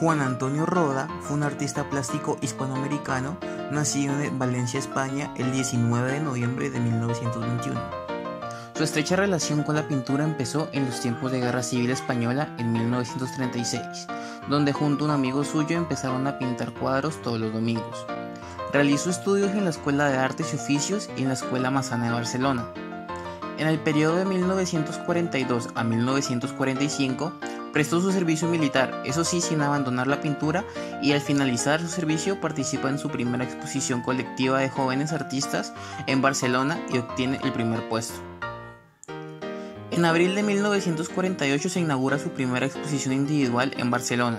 Juan Antonio Roda fue un artista plástico hispanoamericano nacido en Valencia, España, el 19 de noviembre de 1921. Su estrecha relación con la pintura empezó en los tiempos de Guerra Civil Española en 1936, donde junto a un amigo suyo empezaron a pintar cuadros todos los domingos. Realizó estudios en la Escuela de Artes y Oficios y en la Escuela Mazana de Barcelona. En el periodo de 1942 a 1945 Prestó su servicio militar, eso sí sin abandonar la pintura, y al finalizar su servicio participa en su primera exposición colectiva de jóvenes artistas en Barcelona y obtiene el primer puesto. En abril de 1948 se inaugura su primera exposición individual en Barcelona.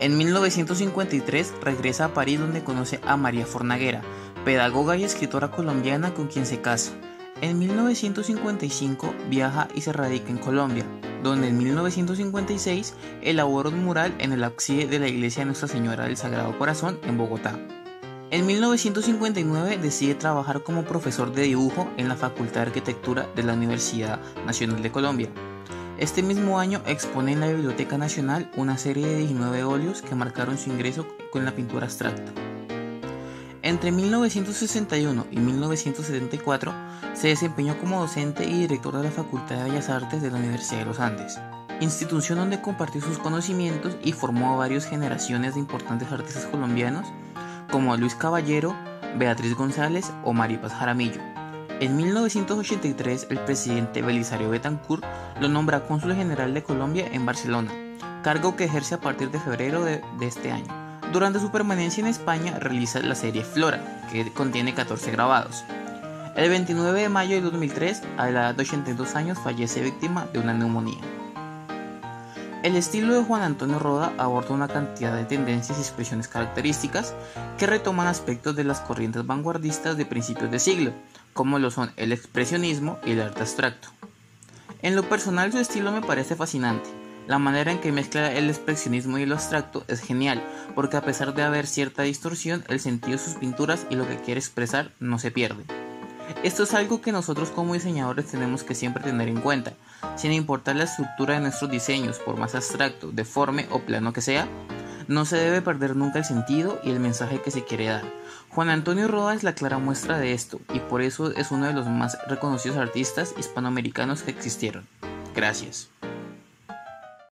En 1953 regresa a París donde conoce a María Fornaguera, pedagoga y escritora colombiana con quien se casa. En 1955 viaja y se radica en Colombia, donde en 1956 elaboró un mural en el ábside de la iglesia de Nuestra Señora del Sagrado Corazón en Bogotá. En 1959 decide trabajar como profesor de dibujo en la Facultad de Arquitectura de la Universidad Nacional de Colombia. Este mismo año expone en la Biblioteca Nacional una serie de 19 óleos que marcaron su ingreso con la pintura abstracta. Entre 1961 y 1974 se desempeñó como docente y director de la Facultad de Bellas Artes de la Universidad de los Andes, institución donde compartió sus conocimientos y formó a varias generaciones de importantes artistas colombianos como Luis Caballero, Beatriz González o Maripaz Jaramillo. En 1983 el presidente Belisario Betancourt lo nombra cónsul general de Colombia en Barcelona, cargo que ejerce a partir de febrero de, de este año. Durante su permanencia en España realiza la serie Flora, que contiene 14 grabados. El 29 de mayo de 2003, a la edad de 82 años, fallece víctima de una neumonía. El estilo de Juan Antonio Roda aborda una cantidad de tendencias y expresiones características que retoman aspectos de las corrientes vanguardistas de principios de siglo, como lo son el expresionismo y el arte abstracto. En lo personal su estilo me parece fascinante, la manera en que mezcla el expresionismo y lo abstracto es genial, porque a pesar de haber cierta distorsión, el sentido de sus pinturas y lo que quiere expresar no se pierde. Esto es algo que nosotros como diseñadores tenemos que siempre tener en cuenta, sin importar la estructura de nuestros diseños, por más abstracto, deforme o plano que sea, no se debe perder nunca el sentido y el mensaje que se quiere dar. Juan Antonio Roda es la clara muestra de esto y por eso es uno de los más reconocidos artistas hispanoamericanos que existieron. Gracias.